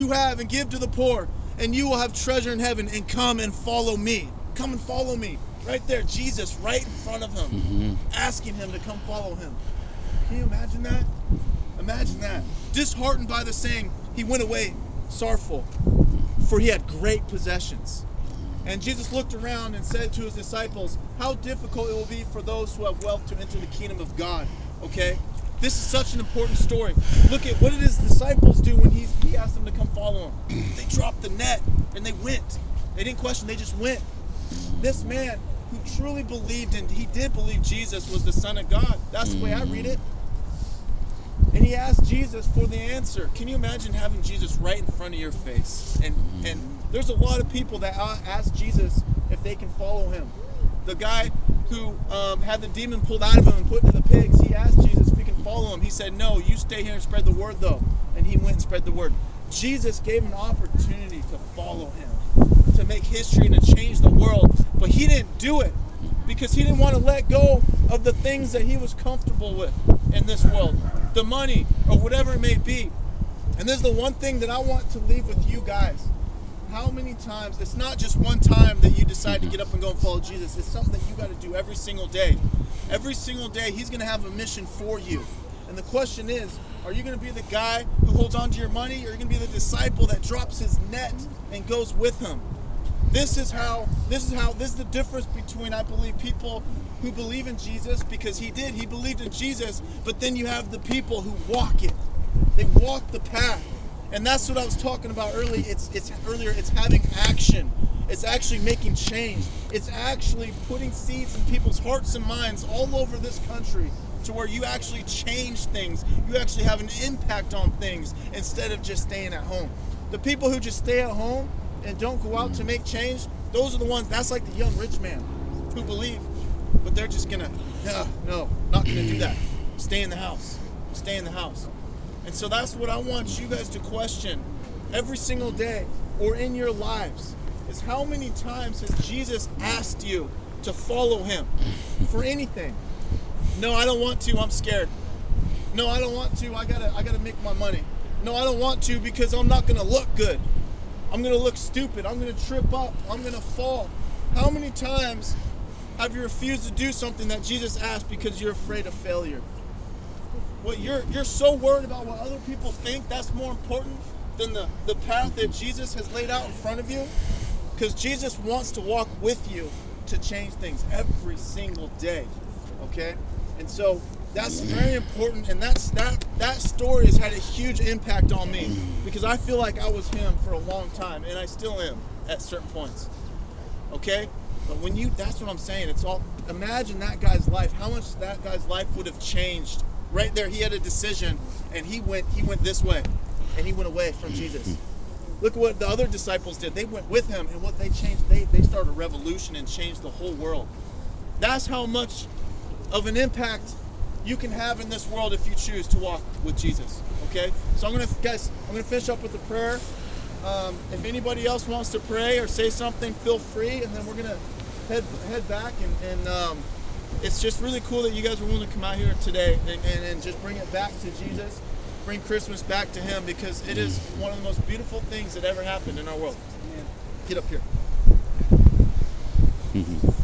you have and give to the poor, and you will have treasure in heaven. And come and follow me. Come and follow me. Right there, Jesus, right in front of him, mm-hmm. asking him to come follow him. Can you imagine that? Imagine that. Disheartened by the saying, he went away sorrowful, for he had great possessions. And Jesus looked around and said to his disciples, How difficult it will be for those who have wealth to enter the kingdom of God. Okay? This is such an important story. Look at what did his disciples do when he, he asked them to come follow him? They dropped the net and they went. They didn't question, they just went. This man who truly believed and he did believe Jesus was the Son of God. That's the way I read it. And he asked Jesus for the answer. Can you imagine having Jesus right in front of your face? And and there's a lot of people that ask Jesus if they can follow him. The guy who um, had the demon pulled out of him and put into the pigs, he asked Jesus follow him. He said, "No, you stay here and spread the word, though." And he went and spread the word. Jesus gave an opportunity to follow him, to make history and to change the world, but he didn't do it because he didn't want to let go of the things that he was comfortable with in this world the money or whatever it may be and this is the one thing that i want to leave with you guys how many times it's not just one time that you decide to get up and go and follow jesus. It's something that you got to do every single day. Every single day he's going to have a mission for you. And the question is are you going to be the guy who holds on to your money? Or are you going to be the disciple that drops his net and goes with him? This is how this is how this is the difference between I believe people who believe in Jesus because he did he believed in Jesus but then you have the people who walk it. They walk the path and that's what I was talking about earlier it's it's earlier it's having action it's actually making change it's actually putting seeds in people's hearts and minds all over this country to where you actually change things you actually have an impact on things instead of just staying at home the people who just stay at home and don't go out to mm. make change, those are the ones, that's like the young rich man who believe, but they're just gonna, no, no, not gonna do that. Stay in the house. Stay in the house. And so that's what I want you guys to question every single day or in your lives is how many times has Jesus asked you to follow him for anything? No, I don't want to, I'm scared. No, I don't want to, I gotta I gotta make my money. No, I don't want to because I'm not gonna look good. I'm gonna look stupid. I'm gonna trip up. I'm gonna fall. How many times have you refused to do something that Jesus asked because you're afraid of failure? What you're you're so worried about what other people think that's more important than the, the path that Jesus has laid out in front of you? Because Jesus wants to walk with you to change things every single day. Okay? And so that's very important and that's that that story has had a huge impact on me because I feel like I was him for a long time and I still am at certain points. Okay? But when you that's what I'm saying. It's all imagine that guy's life, how much that guy's life would have changed. Right there he had a decision and he went he went this way and he went away from Jesus. Look what the other disciples did. They went with him and what they changed they they started a revolution and changed the whole world. That's how much of an impact you can have in this world if you choose to walk with Jesus. Okay? So I'm gonna guys, I'm gonna finish up with a prayer. Um, if anybody else wants to pray or say something, feel free, and then we're gonna head head back and, and um, it's just really cool that you guys were willing to come out here today and, and, and just bring it back to Jesus, bring Christmas back to Him because it is one of the most beautiful things that ever happened in our world. Get up here.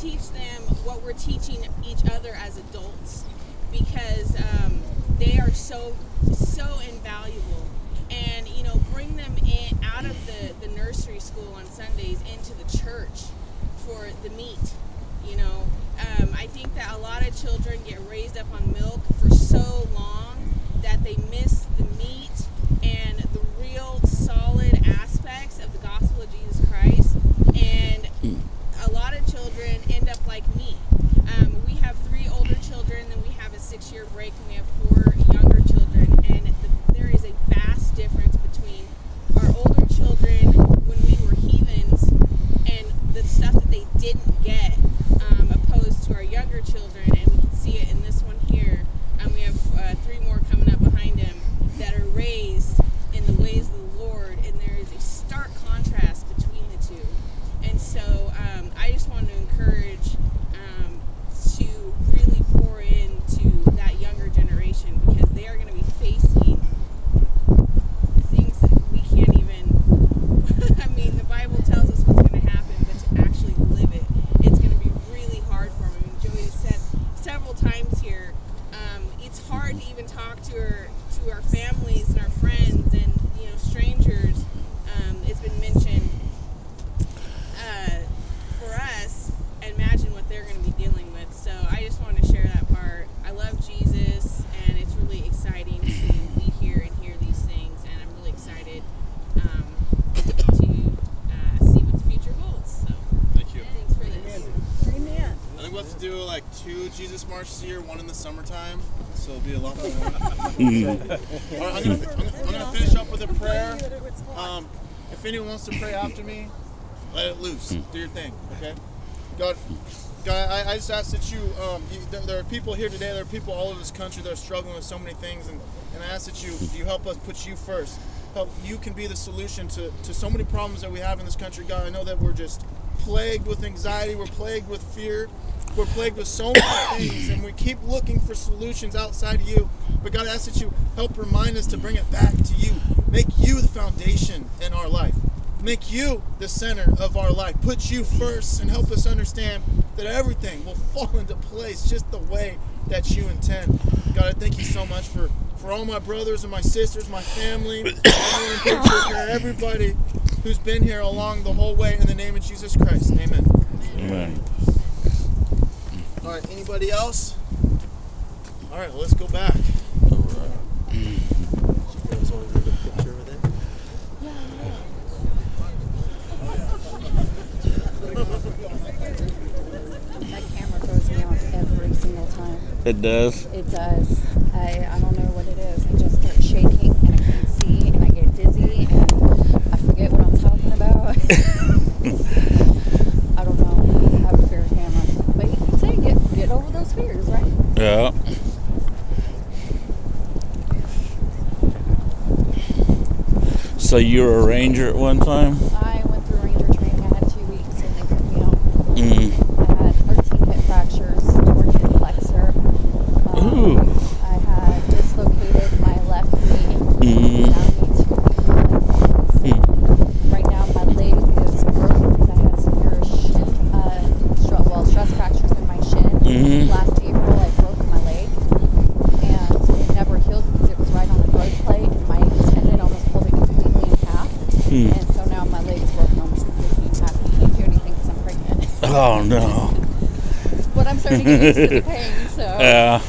teach them what we're teaching each other as adults because um, they are so so invaluable. And you know bring them in out of the, the nursery school on sundays into the church for the meat you know? Um, i think that a lot of children get raised up on milk for so long that they miss the six-year break, and we have four younger children. And the, there is a vast difference between our older children when we were heathens and the stuff that they didn't get, um, opposed to our younger children. And we can see it in this one here. And we have uh, three more coming up behind him that are raised in the ways of the Lord, and there is a stark contrast between the two. And so um, I just want to encourage um, to really pour into that younger generation because they are going to be facing things that we can't even. I mean, the Bible tells us what's going to happen, but to actually live it, it's going to be really hard for them. I mean, Joey has said several times here, um, it's hard to even talk to our to our families and our friends and you know strangers. Um, it's been mentioned uh, for us, imagine what they're going to be dealing with. So I just wanted to share that part. I love Jesus, and it's really exciting to be here and hear these things, and I'm really excited um, to uh, see what the future holds. So Thank you. thanks for this. Amen. I think we'll have to do like Jesus marches here, one in the summertime, so it'll be a lot more. Right, I'm, gonna, I'm, I'm gonna finish up with a prayer. Um, if anyone wants to pray after me, let it loose. Do your thing, okay? God, God, I, I just ask that you, um, you there, there are people here today. There are people all over this country that are struggling with so many things, and, and I ask that you, you help us put you first. Help you can be the solution to, to so many problems that we have in this country. God, I know that we're just plagued with anxiety. We're plagued with fear. We're plagued with so many things, and we keep looking for solutions outside of you. But God, I ask that you help remind us to bring it back to you. Make you the foundation in our life. Make you the center of our life. Put you first and help us understand that everything will fall into place just the way that you intend. God, I thank you so much for, for all my brothers and my sisters, my family, everybody who's been here along the whole way in the name of Jesus Christ. Amen. Amen. All right, anybody else? All right, let's go back. That camera throws me off every single time. It does. It does. I, I don't know what it is. I just start shaking and I can't see and I get dizzy and I forget what I'm talking about. I don't know. I have a fear of cameras. But you can say get, fears, right? Yeah. So you were a ranger at one time? I went through ranger training. I had two weeks and they took me out. Mm. I had 13 hip fractures, torn hip flexor. Um, Ooh. I had dislocated my left knee. Mm. Now I need two implants. Right now my leg is broken because I had severe shin, uh, stre- well, stress fractures in my shin. Mhm. Last April I broke my leg and it never healed because it was right on the growth plate and my tendon almost pulled it completely in half. Hmm. And so now my leg is broken almost completely in half. I can't do anything because I'm pregnant. Oh no. But to get used to the pain, so. Yeah.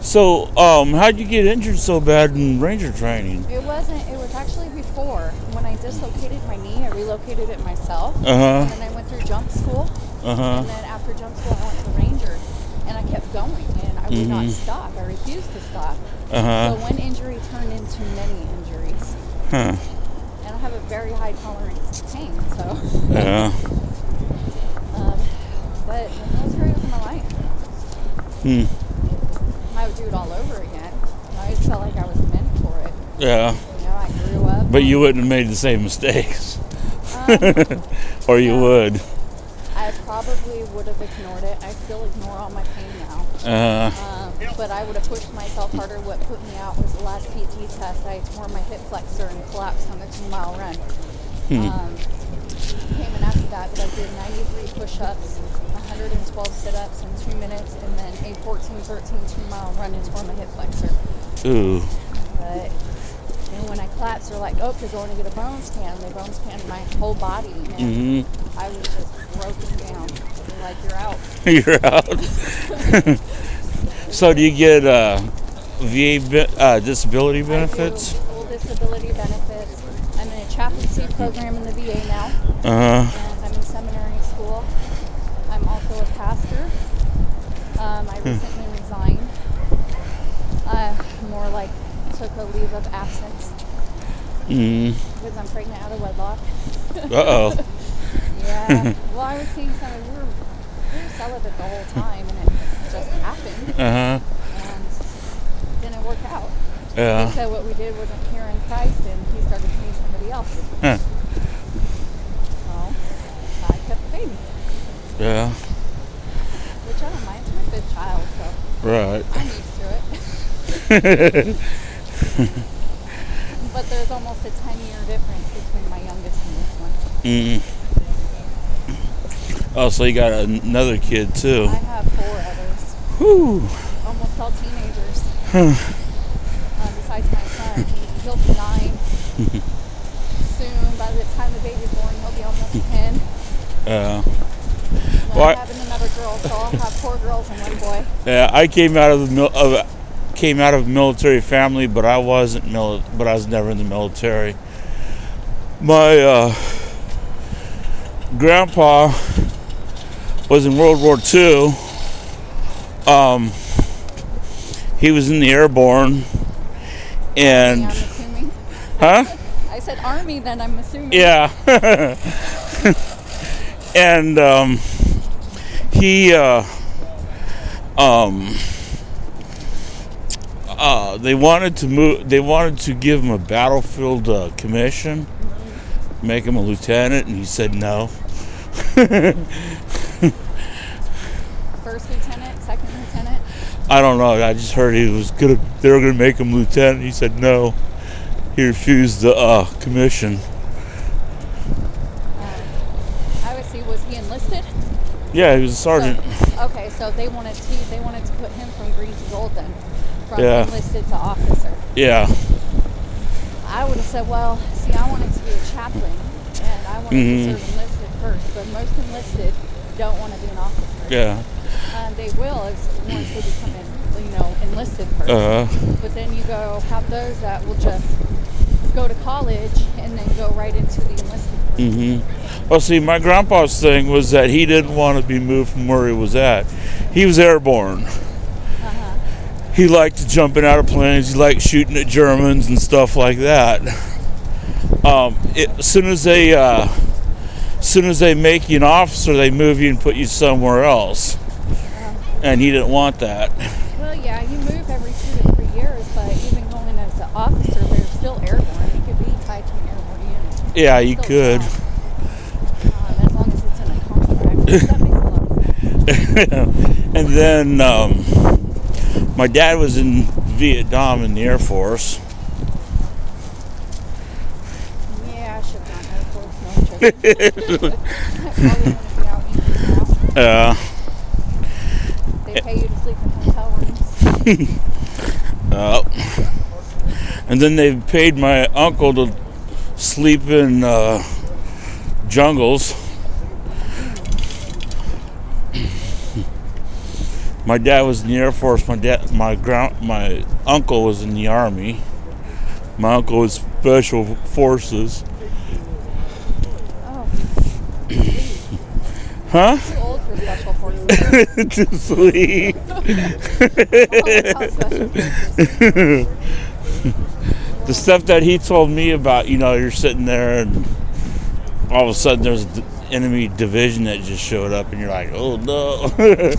So, um, how'd you get injured so bad in ranger training? It wasn't. It was actually before when I dislocated my knee. I relocated it myself, Uh huh. and then I went through jump school. Uh huh. And then after jump school, I went to Ranger, and I kept going, and I would not Mhm. stop. I refused to stop. Uh huh. So one injury turned into many injuries, Huh. and I have a very high tolerance to pain. So, Yeah. um, but the military was my life. Hmm. I would do it all over again. I just felt like I was meant for it. Yeah. You know, I grew up. But you wouldn't have made the same mistakes. Um, or you No. would. I probably would have ignored it. I still ignore all my pain now. Uh, Um, but I would have pushed myself harder. What put me out was the last PT test. I tore my hip flexor and collapsed on the two mile run. Hmm. Um, came in after that, but I did 93 push-ups, 112 sit-ups in two minutes, and then a 14, 13 two-mile run and tore my hip flexor. Ooh. But then when I collapsed, they're like, "Oh, you're going to get a bone scan." They bone scanned my whole body, and hmm I was just broken down. They're like, "You're out." You're out. so do you get uh, VA uh, disability benefits? I do full disability benefits. I'm in a chaplaincy program in the VA now. Uh huh. and I'm in seminary school. I'm also a pastor. Um, I recently resigned. Uh, more like took a leave of absence Mm. because I'm pregnant out of wedlock. Uh oh. Yeah. well, I was seeing some. We were, we were celibate the whole time, and it just happened, Uh huh. and didn't work out. Yeah. And So what we did wasn't here in Christ, and he started seeing somebody else. Huh. So I kept the baby, Yeah. which I don't mind. Fifth child, so. Right. I'm used to it. but there's almost a 10 year difference between my youngest and this one. mm. Oh, so you got another kid too. I have four others, Whew. almost all teenagers. um, besides my son, he, he'll be nine soon. By the time the baby's born, he'll be almost 10. Yeah. Well, Well, I- I'm having another girl, so I'll have four girls and one boy. Yeah, I came out of the mil- of came out of a military family, but I wasn't mili- but I was never in the military. My uh, grandpa was in World War II. Um, he was in the airborne, and assuming. huh? I said army, then I'm assuming. Yeah. and um, he, uh, um, uh, they wanted to move. They wanted to give him a battlefield uh, commission, make him a lieutenant, and he said no. First lieutenant, second lieutenant. I don't know. I just heard he was gonna. They were gonna make him lieutenant. He said no. He refused the uh, commission. I would see, was he enlisted? Yeah, he was a sergeant. So, okay, so they wanted to they wanted to put him from green to gold then, from Yeah. enlisted to officer. Yeah. I would have said, well, see, I wanted to be a chaplain, and I wanted Mhm. to serve enlisted first, but most enlisted don't want to be an officer. Yeah. Um, they will as once they become, in, you know, enlisted first. Uh. But then you go have those that will just go to college and then go right into the enlisted. hmm Well, see, my grandpa's thing was that he didn't want to be moved from where he was at. He was airborne. Uh-huh. He liked jumping out of planes. He liked shooting at Germans and stuff like that. Um, it, as soon as they, uh, as soon as they make you an officer, they move you and put you somewhere else. And he didn't want that. Well, yeah, you move every two to three years, but even going as an officer, they're still airborne. You could be tied to an airborne unit. Yeah, you could. Um, as long as it's in a contract. that makes a lot of sense. and then um, my dad was in Vietnam in the Air Force. Yeah, I should have gone Air Force. No, I'm joking. Probably want to be out eating now. Uh, They pay you to sleep in hotel rooms. uh, and then they paid my uncle to sleep in uh, jungles. My dad was in the Air Force. My dad, my ground, my uncle was in the Army. My uncle was Special Forces. Oh, Huh? too old for special forces. to sleep. Special forces. the stuff that he told me about, you know, you're sitting there and all of a sudden there's an enemy division that just showed up and you're like, oh no.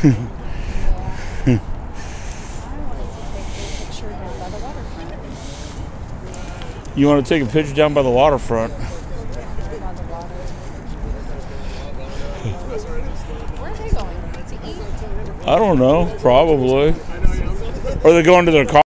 Yeah. I wanted to take a picture down by the waterfront. You want to take a picture down by the waterfront? By the water. Where are they going? To eat? I don't know, probably. Or they're going to their car.